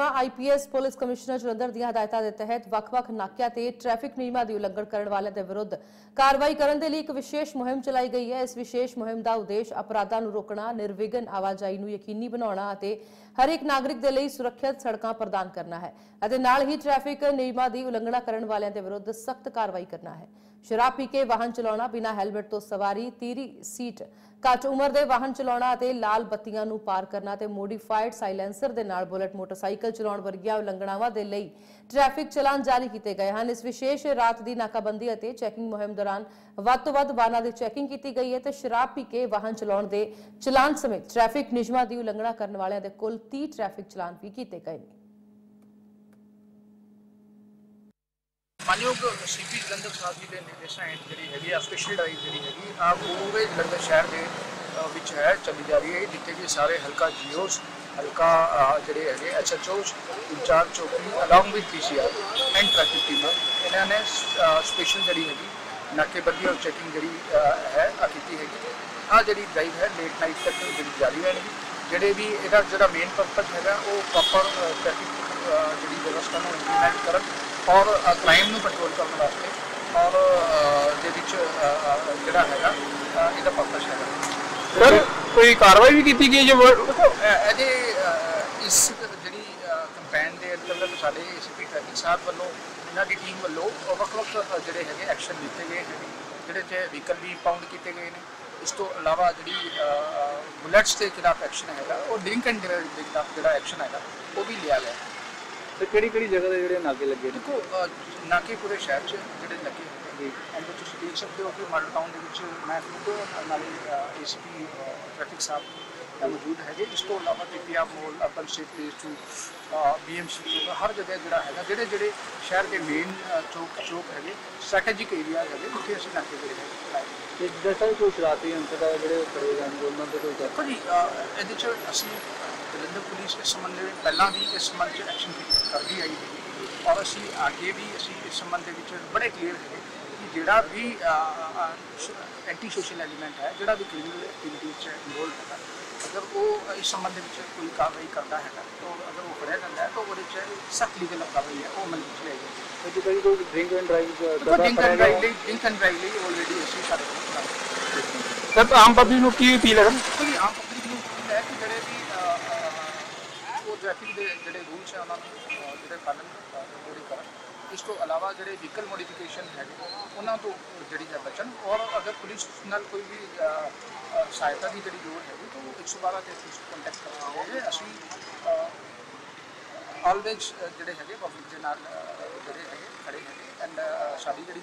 IPS police commissioner Jalandhar ਦੀਆਂ ਹਦਾਇਤਾਂ ਦੇ ਤਹਿਤ ਵੱਖ-ਵੱਖ ਨਾਕਿਆਂ ਤੇ ਟ੍ਰੈਫਿਕ ਨਿਯਮਾਂ ਦੀ ਉਲੰਘਣ ਕਰਨ ਵਾਲਿਆਂ ਦੇ ਵਿਰੁੱਧ ਕਾਰਵਾਈ ਕਰਨ ਦੇ ਲਈ ਇੱਕ ਵਿਸ਼ੇਸ਼ ਮੁਹਿੰਮ ਚਲਾਈ ਗਈ ਹੈ। ਇਸ ਵਿਸ਼ੇਸ਼ ਮੁਹਿੰਮ ਦਾ ਉਦੇਸ਼ ਅਪਰਾਧਾਂ ਨੂੰ ਰੋਕਣਾ, ਨਿਰਵਿਘਨ ਆਵਾਜਾਈ ਨੂੰ ਯਕੀਨੀ ਬਣਾਉਣਾ ਅਤੇ ਹਰ ਇੱਕ ਨਾਗਰਿਕ ਦੇ ਲਈ ਸੁਰੱਖਿਅਤ ਸੜਕਾਂ ਪ੍ਰਦਾਨ ਕਰਨਾ ਹੈ ਅਤੇ ਨਾਲ ਹੀ ਟ੍ਰੈਫਿਕ ਨਿਯਮਾਂ ਦੀ ਉਲੰਘਣਾ ਕਰਨ ਵਾਲਿਆਂ ਦੇ ਵਿਰੁੱਧ ਸਖਤ ਕਾਰਵਾਈ ਕਰਨਾ ਹੈ। ਸ਼ਰਾਬ ਪੀ ਕੇ ਵਾਹਨ ਚਲਾਉਣਾ, ਬਿਨਾਂ ਹੈਲਮਟ ਤੋਂ ਸਵਾਰੀ, ਤੀਰੀ ਸੀਟ। ਘੱਟ ਉਮਰ ਦੇ ਵਾਹਨ ਚਲਾਉਣਾ ਅਤੇ ਲਾਲ ਬੱਤੀਆਂ ਨੂੰ ਪਾਰ ਕਰਨਾ ਤੇ ਮੋਡੀਫਾਈਡ ਸਾਈਲੈਂਸਰ ਦੇ ਨਾਲ ਬੁਲਟ ਮੋਟਰਸਾਈਕਲ ਚਲਾਉਣ ਵਰਗੀਆਂ ਉਲੰਘਣਾਵਾਂ ਦੇ ਲਈ ਟ੍ਰੈਫਿਕ ਚਲਾਨ ਜਾਰੀ ਕੀਤੇ ਗਏ ਹਨ। ਇਸ ਵਿਸ਼ੇਸ਼ ਰਾਤ ਦੀ ਨਾਕਾਬੰਦੀ ਅਤੇ ਚੈਕਿੰਗ ਮੁਹਿੰਮ ਦੌਰਾਨ ਵੱਧ ਤੋਂ ਵੱਧ ਵਾਹਨਾਂ ਦੀ ਚੈਕਿੰਗ ਕੀਤੀ ਗਈ ਹੈ ਤੇ ਸ਼ਰਾਬ ਪੀ ਕੇ ਵਾਹਨ ਚਲਾਉਣ ਦੇ ਚਲਾਨ ਸਮੇਤ ਟ੍ਰੈਫਿਕ ਨਿਯਮਾਂ ਦੀ ਉਲੰਘਣਾ ਕਰਨ ਵਾਲਿਆਂ ਦੇ ਕੁੱਲ 30 ਟ੍ਰੈਫਿਕ ਚਲਾਨ ਵੀ ਕੀਤੇ ਗਏ ਨੇ। ਮਾਨਯੋਗ ਸੀਪੀ ਜਲੰਧਰ ਸਾਹਿਬ ਜੀ ਦੇ ਨਿਰਦੇਸ਼ਾਂ ਹੇਠ ਜਿਹੜੀ ਹੈਗੀ ਆ ਸਪੈਸ਼ਲ ਡਰਾਈਵ ਜਿਹੜੀ ਹੈਗੀ ਆ ਪੂਰੇ ਜਲੰਧਰ ਸ਼ਹਿਰ ਦੇ ਵਿੱਚ ਹੈ, ਚੱਲੀ ਜਾ ਰਹੀ ਹੈ। ਜਿੱਥੇ ਕਿ ਸਾਰੇ ਹਲਕਾ ਜੀਓਸ, ਹਲਕਾ ਜਿਹੜੇ ਹੈਗੇ ਐਸਐਚਓਸ, ਇੰਚਾਰਜ ਚੌਕੀ along with PCR and traffic ਟੀਮਾਂ ਇਹਨਾਂ ਨੇ ਸਪੈਸ਼ਲ ਜਿਹੜੀ ਹੈਗੀ, ਨਾਕੇਬੰਦੀ ਔਰ ਚੈਕਿੰਗ ਜਿਹੜੀ ਹੈ, ਆ ਕੀਤੀ ਹੈਗੀ। ਆ ਜਿਹੜੀ ਡਰਾਈਵ ਹੈ ਲੇਟ ਨਾਈਟ ਤੱਕ ਜਿਹੜੀ ਜਾਰੀ ਰਹਿਣਗੀ। ਜਿਹੜੇ ਵੀ ਇਹਦਾ ਜਿਹੜਾ ਮੇਨ ਪਰਪਸ ਹੈਗਾ, ਉਹ ਪ੍ਰੋਪਰ ਟ੍ਰੈਫਿਕ ਜਿਹੜੀ ਵਿਵਸਥਾ ਨੂੰ ਇੰਪਲੀਮੈਂਟ ਕਰਨ। ਔਰ ਕ੍ਰਾਈਮ ਨੂੰ ਕੰਟਰੋਲ ਕਰਨ ਵਾਸਤੇ ਔਰ ਦੇ ਵਿੱਚ ਜਿਹੜਾ ਹੈਗਾ ਇਹਦਾ ਪਰਪਸ ਹੈਗਾ। ਸਰ ਕੋਈ ਕਾਰਵਾਈ ਵੀ ਕੀਤੀ ਗਈ ਜੋ ਦੇਖੋ ਅ, ਇਹਦੇ ਅ, ਇਸ ਜਿਹੜੀ ਕੰਪੇਨ ਦੇ ਅੰਤਰਗਤ ਸਾਡੇ ਏਸੀਪੀ ਟ੍ਰੈਫਿਕ ਸਾਹਿਬ ਵੱਲੋਂ ਇਹਨਾਂ ਦੀ ਟੀਮ ਵੱਲੋਂ ਵੱਖ-ਵੱਖ ਜਿਹੜੇ ਹੈਗੇ ਐਕਸ਼ਨ ਲਿੱਤੇ ਗਏ ਹੈਗੇ ਜਿਹੜੇ ਤੇ ਵਹੀਕਲ ਵੀ ਪਾਉਂਡ ਕੀਤੇ ਗਏ ਨੇ। ਇਸ ਤੋਂ ਇਲਾਵਾ ਜਿਹੜੀ ਬੁਲੇਟਸ ਦੇ ਖਿਲਾਫ ਐਕਸ਼ਨ ਹੈਗਾ ਉਹ ਡਰਿੰਕ ਐਂਡ ਦੇ ਖਿਲਾਫ ਜਿਹੜਾ ਐਕਸ਼ਨ ਹੈਗਾ ਉਹ ਵੀ ਲਿਆ ਗਿਆ। ਤੇ ਕਿਹੜੀ ਕਿਹੜੀ ਜਗ੍ਹਾ ਤੇ ਜਿਹੜੇ ਨਾਕੇ ਲੱਗੇ ਨੇ ਦੇਖੋ ਨਾਕੇ ਪੂਰੇ ਸ਼ਹਿਰ 'ਚ ਜਿਹੜੇ ਲੱਗੇ ਹੋਏ ਨੇ ਐਂਡ ਤੁਸੀਂ ਦੇਖ ਸਕਦੇ ਹੋ ਕਿ ਮਾਡਲ ਟਾਊਨ ਦੇ ਵਿੱਚ ਮੈਂ ਖੁਦ ਨਾਲੇ ਏਸੀਪੀ ਟ੍ਰੈਫਿਕ ਸਾਹਿਬ ਅ, ਮੌਜੂਦ ਹੈਗੇ ਇਸ ਤੋਂ ਇਲਾਵਾ PPR mall urban state place two BMC ਹਰ ਜਗ੍ਹਾ ਜਿਹੜਾ ਹੈਗਾ ਜਿਹੜੇ ਜਿਹੜੇ ਸ਼ਹਿਰ ਦੇ ਮੇਨ ਚੌਕ ਚੌਕ ਹੈਗੇ ਸਟ੍ਰੈਟੇਜਿਕ ਏਰੀਆ ਹੈਗੇ ਉੱਥੇ ਅਸੀਂ ਨਾਕੇ ਜਿਹੜੇ ਹੈਗੇ ਲਾਏ ਹੋਏ ਨੇ। ਤੇ ਜਿੱਦਾਂ ਕੋਈ ਸ਼ਰਾਰਤੀ ਅੰਸਰ ਜਿਹੜੇ ਫੜੇ ਜਾਂਦੇ ਉਹਨਾਂ ਤੇ ਕੋਈ ਦੇਖੋ ਜੀ ਇਹਦੇ ਚ ਅਸੀਂ ਜਲੰਧਰ ਪੁਲਿਸ ਇਸ ਸੰਬੰਧ ਦੇ ਵਿੱਚ ਪਹਿਲਾਂ ਵੀ ਇਸ ਸੰਬੰਧ ਚ ਐਕਸ਼ਨ ਕਰਦੀ ਆਈ ਹੈ। ਔਰ ਅਸੀਂ ਅੱਗੇ ਵੀ ਅਸੀਂ ਇਸ ਸੰਬੰਧ ਦੇ ਵਿੱਚ ਬੜੇ ਕਲੀਅਰ ਹੈਗੇ ਕਿ ਜਿਹੜਾ ਵੀ ਐਂਟੀ ਸੋਸ਼ਲ ਐਲੀਮੈਂਟ ਹੈ ਜਿਹੜਾ ਵੀ ਕ੍ਰਿਮੀਨਲ ਐਕਟੀਵਿਟੀ ਵਿੱਚ ਇਨਵੋਲਵ ਹੈਗਾ ਅਗਰ ਉਹ ਇਸ ਸੰਬੰਧ ਦੇ ਵਿੱਚ ਕੋਈ ਕਾਰਵਾਈ ਕਰਦਾ ਹੈਗਾ ਤਾਂ ਅਗਰ ਉਹ ਫੜਿਆ ਜਾਂਦਾ ਹੈ ਤਾਂ ਉਹਦੇ ਚ ਸਖਤ ਲੀਗਲ ਕਾਰਵਾਈ ਹੈ ਉਹ ਅਮਲ ਵਿੱਚ ਲਿਆਈ ਜਿੱਦਾਂ ਕੋਈ ਡਰਿੰਕ ਐਂਡ ਡਰਾਈਵ ਦੇਖੋ ਡਿੰਕ ਐਂਡ ਡਰਾਈਵ ਲਈ ਡਿੰਕ ਐਂਡ ਡਰਾਈਵ ਲਈ ਆਲਰੇਡੀ ਅਸੀਂ ਸਾਡੇ ਕੋਲ ਕਰ ਰਹੇ ਹਾਂ ਸਰ ਆਮ ਪਬਲਿਕ ਨੂੰ ਕੀ ਅਪੀਲ ਹੈ? ਕੋਈ ਆਮ ਪਬਲਿਕ ਨੂੰ ਅਪੀਲ ਹੈ ਕਿ ਜਿਹੜੇ ਵੀ ਉਹ ਟ੍ਰੈਫਿਕ ਦੇ ਜਿਹੜੇ ਰੂਲਸ ਹੈ ਉਹਨਾਂ ਨੂੰ ਅ, ਜਿਹੜੇ ਪਾਲਣ ਅ, ਜਿਹੜੇ ਕਰਨ। ਇਸ ਤੋਂ ਇਲਾਵਾ ਜਿਹੜੇ ਵਹੀਕਲ ਮੋਡੀਫਿਕੇਸ਼ਨ ਹੈਗੇ ਉਹਨਾਂ ਤੋਂ ਜਿਹੜੀ ਹੈ ਬਚਣ। ਔਰ ਅਗਰ ਪੁਲਿਸ ਨਾਲ ਕੋਈ ਵੀ ਅ, ਅ, ਸਹਾਇਤਾ ਦੀ ਜਿਹੜੀ ਲੋੜ ਹੈਗੀ ਤਾਂ ਉਹ 112 ਤੇ ਪੁਲਿਸ ਕੰਟੈਕਟ ਕਰ ਸਕਦੇ ਹੈ ਅਸੀਂ ਆਲਵੇਜ਼ ਜਿਹੜੇ ਹੈਗੇ ਪਬਲਿਕ ਦੇ ਨਾਲ ਅ, ਜਿਹੜੇ ਹੈਗੇ ਖੜੇ ਹੈਗੇ। ਐਂਡ ਸਾਡੀ ਜਿਹੜੀ